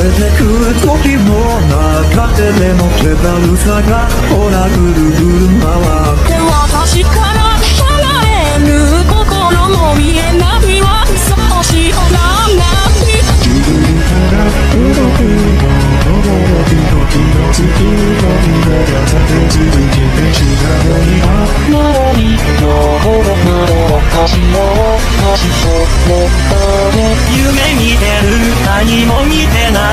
えてく時もなかってでも手軽さがほらぐるぐる回って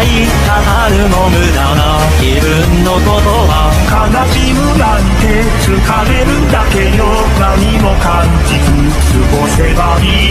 ない語るの無駄な自分のことは悲しむなんて疲れるだけよ。何も感じず過ごせばいい。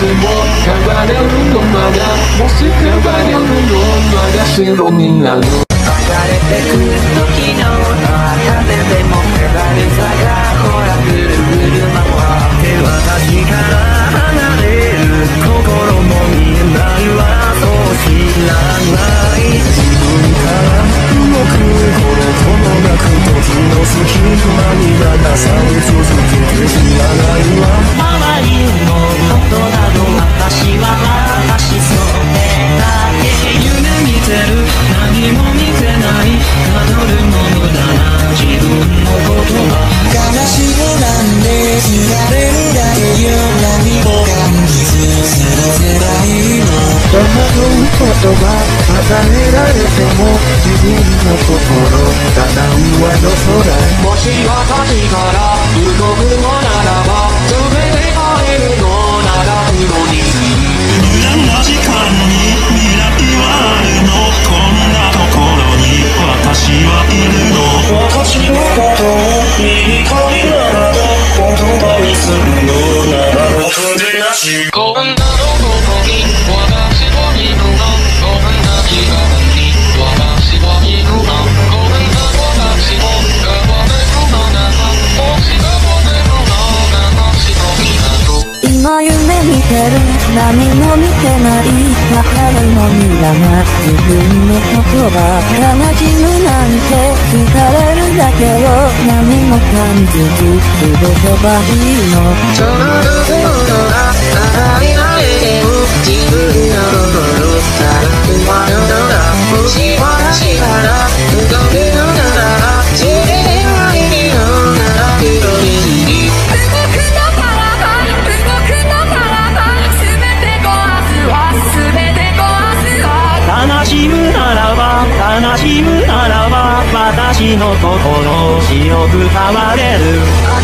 な私も変われるのまだもし。変われるのまだ白になる流れてく時うことが与えられても自分の心ただ上の空もし私から動くのならば全て変えるのなら黒に無駄な時間に未来はあるのこんなところに私はいるの私のことを言いたいならば言葉にするのならば筆なしこんなの何も見てないわかるのにだな自分のことは悲しむなんて疲れるだけを何も感じず過ごせばいいの。その部分は与えられても自分しむならば私の心を白く変われる。